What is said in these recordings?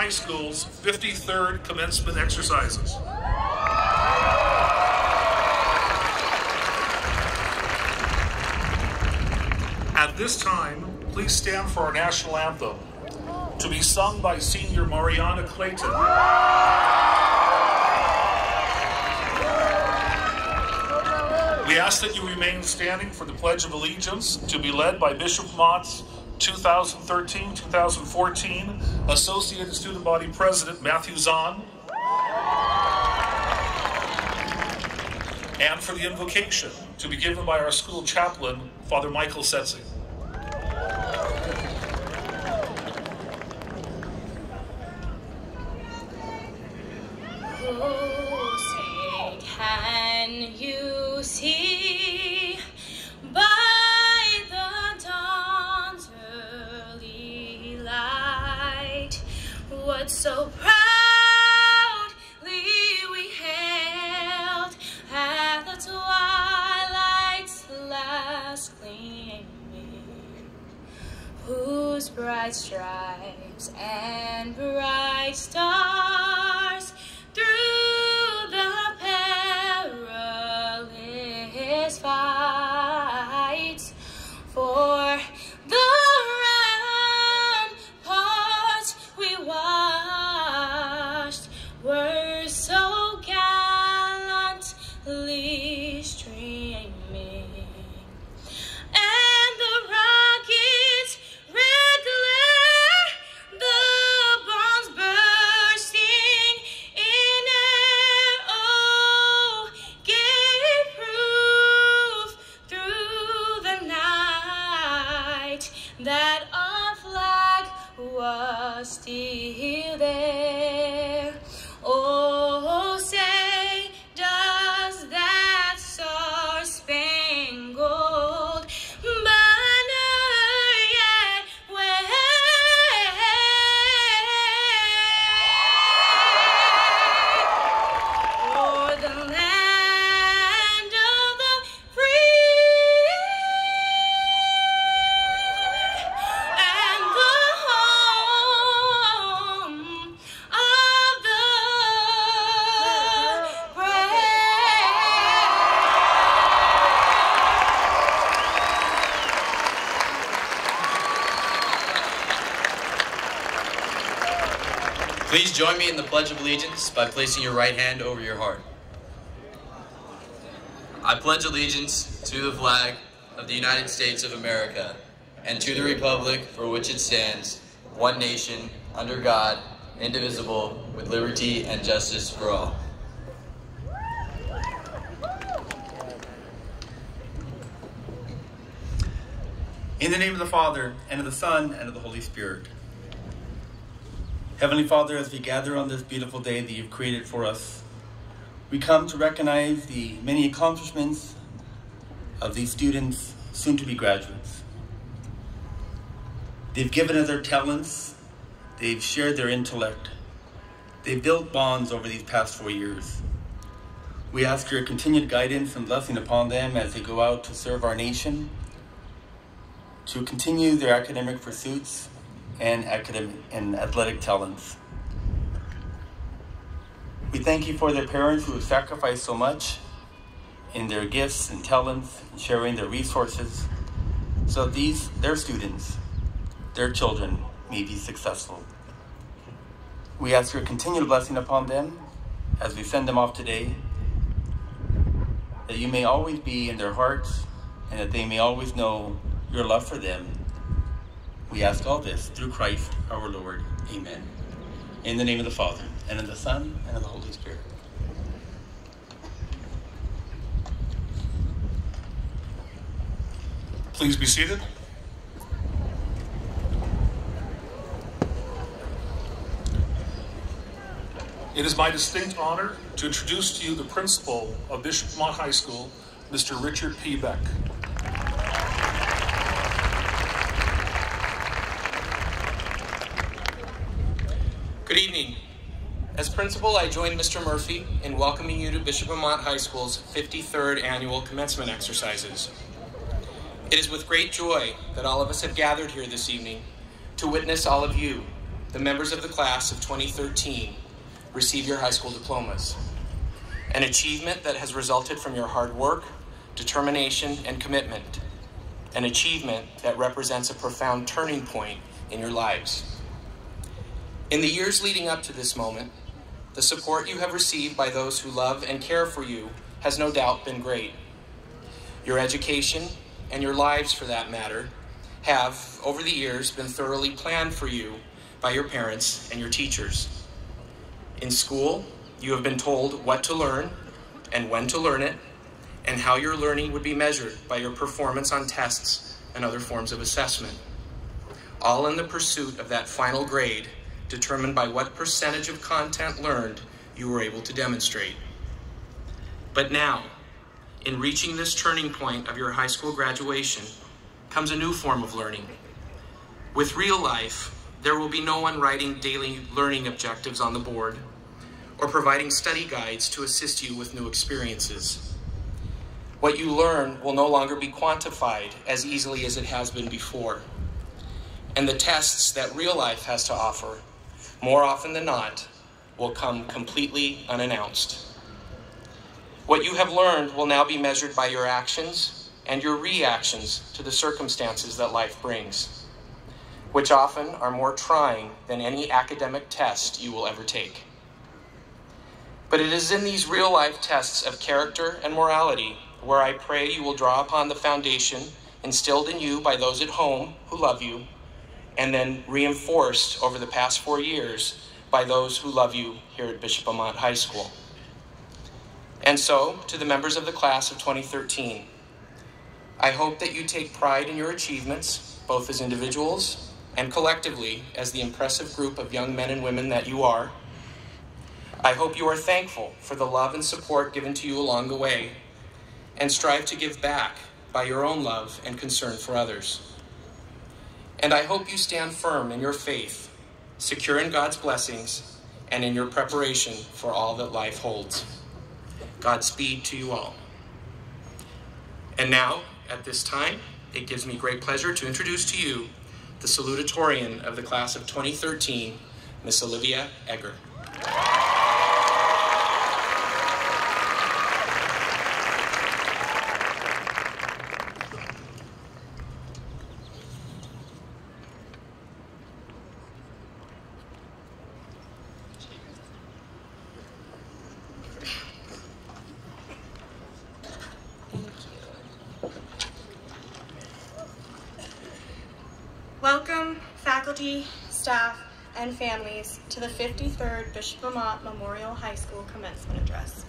High School's 53rd commencement exercises. At this time, please stand for our national anthem, to be sung by Senior Mariana Clayton. We ask that you remain standing for the Pledge of Allegiance to be led by Bishop Amat's 2013-2014 Associated Student Body President Matthew Zahn. And for the invocation to be given by our school chaplain, Father Michael Setzing. What so proudly we hailed at the twilight's last gleaming? whose bright stripes and bright stars Please join me in the Pledge of Allegiance by placing your right hand over your heart. I pledge allegiance to the flag of the United States of America and to the republic for which it stands, one nation, under God, indivisible, with liberty and justice for all. In the name of the Father, and of the Son, and of the Holy Spirit. Heavenly Father, as we gather on this beautiful day that you've created for us, we come to recognize the many accomplishments of these students, soon to be graduates. They've given of their talents, they've shared their intellect, they've built bonds over these past four years. We ask your continued guidance and blessing upon them as they go out to serve our nation to continue their academic pursuits and academic and athletic talents. We thank you for their parents who have sacrificed so much in their gifts and talents, and sharing their resources, so these their students, their children, may be successful. We ask your continued blessing upon them as we send them off today, that you may always be in their hearts and that they may always know your love for them. We ask all this through Christ our Lord. Amen. In the name of the Father, and of the Son, and of the Holy Spirit. Please be seated. It is my distinct honor to introduce to you the principal of Bishop Amat High School, Mr. Richard P. Beck. Good evening. As principal, I join Mr. Murphy in welcoming you to Bishop Amat High School's 53rd annual commencement exercises. It is with great joy that all of us have gathered here this evening to witness all of you, the members of the class of 2013, receive your high school diplomas. An achievement that has resulted from your hard work, determination, and commitment. An achievement that represents a profound turning point in your lives. In the years leading up to this moment, the support you have received by those who love and care for you has no doubt been great. Your education, and your lives for that matter, have, over the years, been thoroughly planned for you by your parents and your teachers. In school, you have been told what to learn and when to learn it, and how your learning would be measured by your performance on tests and other forms of assessment. All in the pursuit of that final grade determined by what percentage of content learned you were able to demonstrate. But now, in reaching this turning point of your high school graduation, comes a new form of learning. With real life, there will be no one writing daily learning objectives on the board or providing study guides to assist you with new experiences. What you learn will no longer be quantified as easily as it has been before. And the tests that real life has to offer, more often than not, will come completely unannounced. What you have learned will now be measured by your actions and your reactions to the circumstances that life brings, which often are more trying than any academic test you will ever take. But it is in these real life tests of character and morality where I pray you will draw upon the foundation instilled in you by those at home who love you, and then reinforced over the past four years by those who love you here at Bishop Amat High School. And so, to the members of the class of 2013, I hope that you take pride in your achievements, both as individuals and collectively as the impressive group of young men and women that you are. I hope you are thankful for the love and support given to you along the way and strive to give back by your own love and concern for others. And I hope you stand firm in your faith, secure in God's blessings, and in your preparation for all that life holds. Godspeed to you all. And now, at this time, it gives me great pleasure to introduce to you the salutatorian of the class of 2013, Miss Olivia Egger. Welcome, faculty, staff, and families to the 53rd Bishop Amat Memorial High School Commencement Address.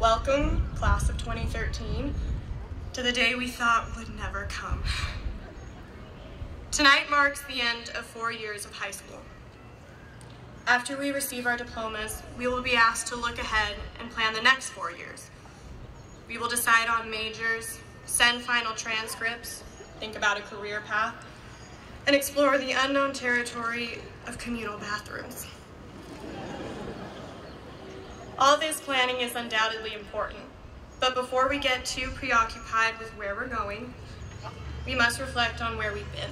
Welcome, class of 2013, to the day we thought would never come. Tonight marks the end of four years of high school. After we receive our diplomas, we will be asked to look ahead and plan the next four years. We will decide on majors, send final transcripts, think about a career path, and explore the unknown territory of communal bathrooms. All this planning is undoubtedly important, but before we get too preoccupied with where we're going, we must reflect on where we've been.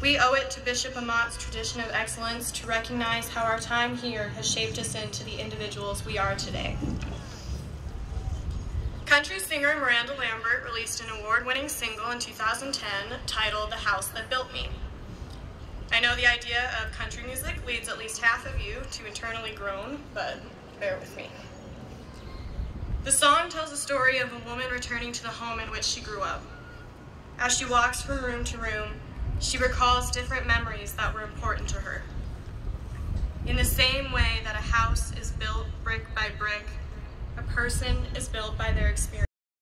We owe it to Bishop Amat's tradition of excellence to recognize how our time here has shaped us into the individuals we are today. Country singer Miranda Lambert released an award-winning single in 2010 titled The House That Built Me. I know the idea of country music leads at least half of you to internally groan, but bear with me. The song tells the story of a woman returning to the home in which she grew up. As she walks from room to room, she recalls different memories that were important to her. In the same way that a house is built brick by brick, a person is built by their experience.